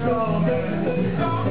Yeah.